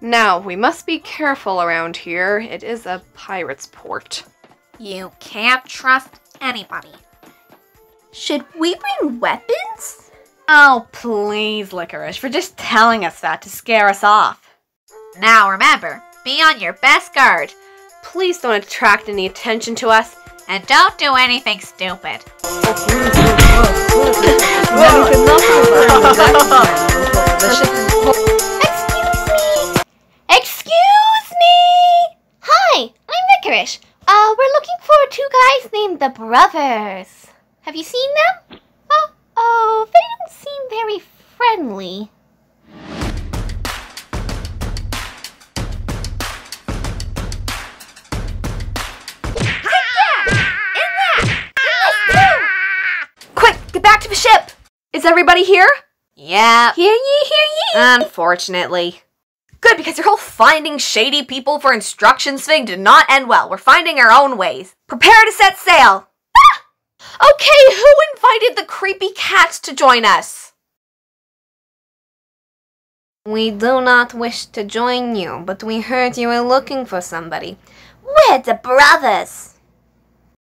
Now, we must be careful around here. It is a pirate's port. You can't trust anybody. Should we bring weapons? Oh, please, Licorice, for just telling us that to scare us off. Now remember, be on your best guard Please don't attract any attention to us. and don't do anything stupid. I'm Uh, we're looking for two guys named the Brothers. Have you seen them? Uh oh, they don't seem very friendly. Quick, get back to the ship! Is everybody here? Yeah. Hear ye, hear ye! Unfortunately. Good, because your whole finding shady people for instructions thing did not end well. We're finding our own ways. Prepare to set sail! Ah! Okay, who invited the creepy cats to join us? We do not wish to join you, but we heard you were looking for somebody. We're the Brothers.